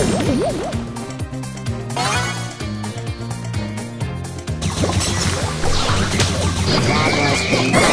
That has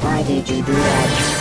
Why did you do that?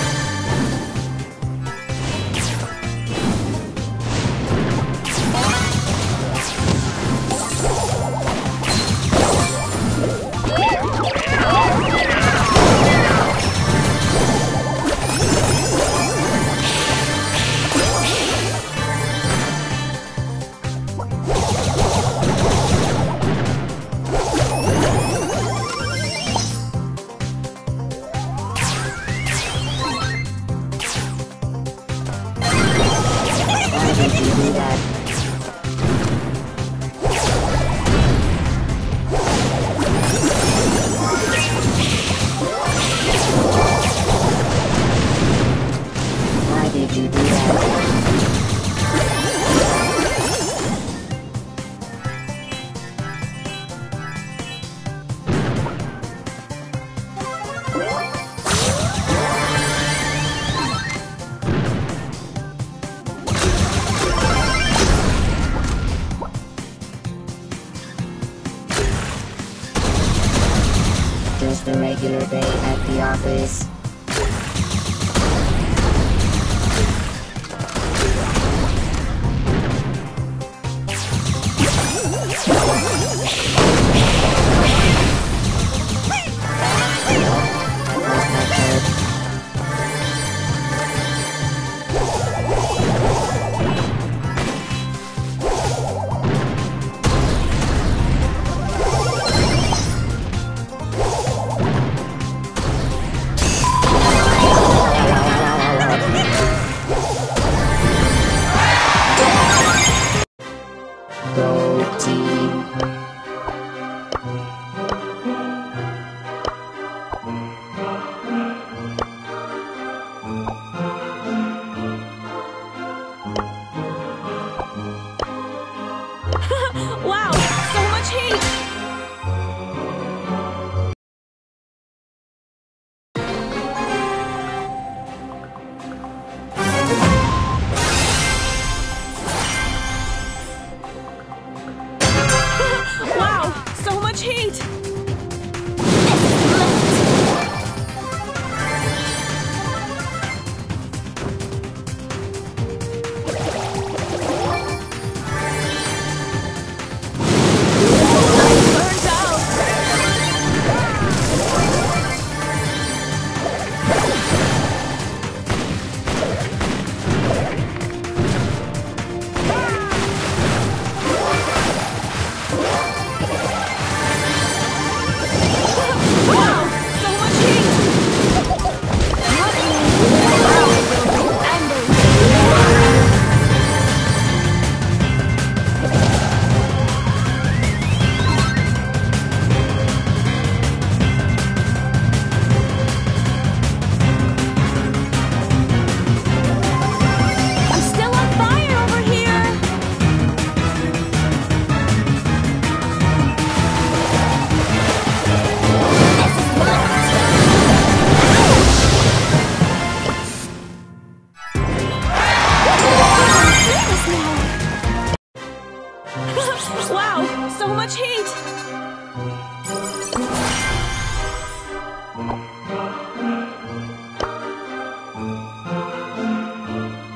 so much heat!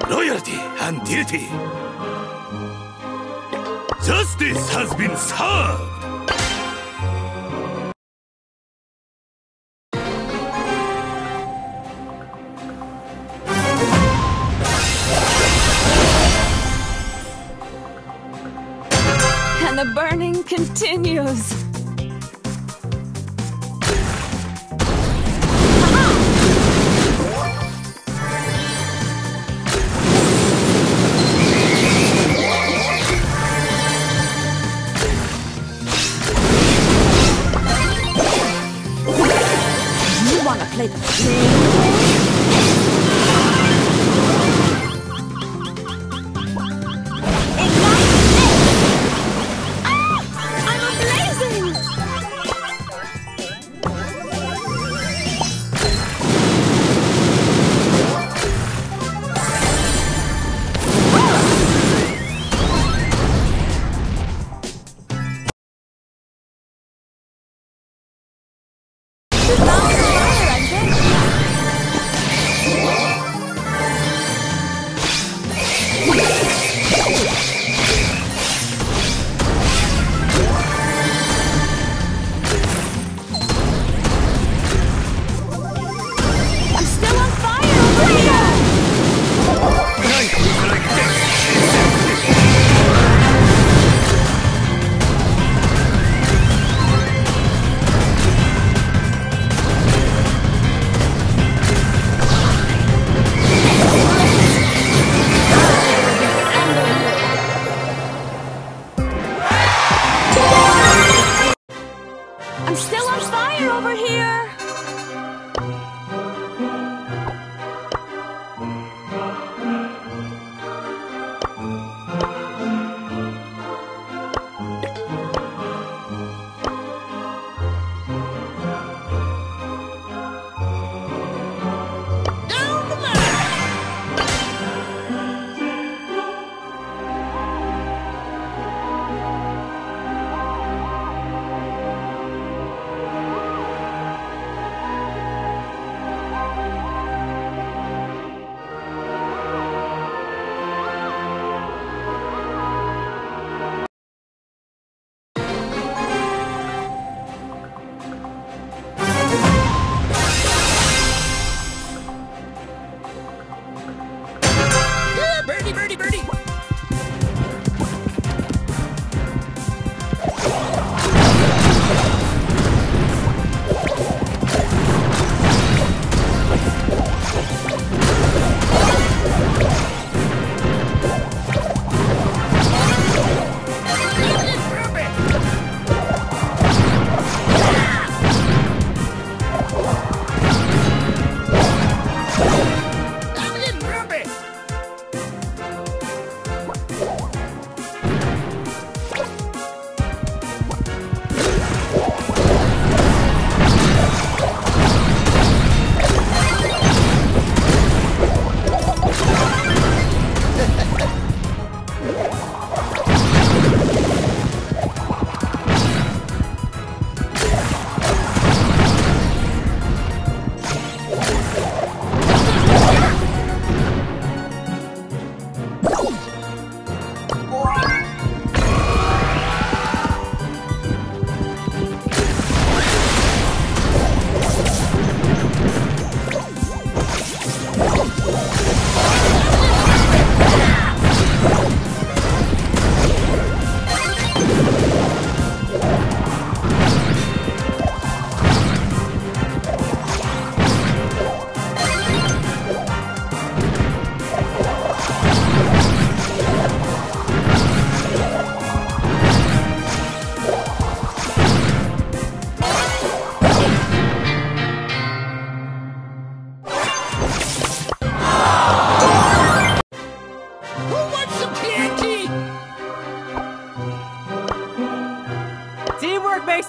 Loyalty and duty! Justice has been served! burning continues.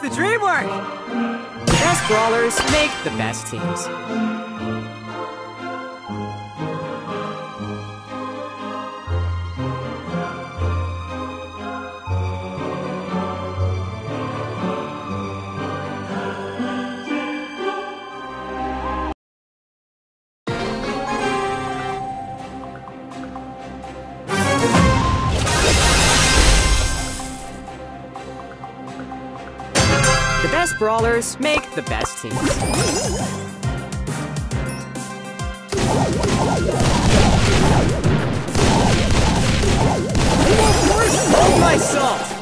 The dream work! The best brawlers make the best teams. Brawlers make the best teams. Oh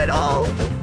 at all.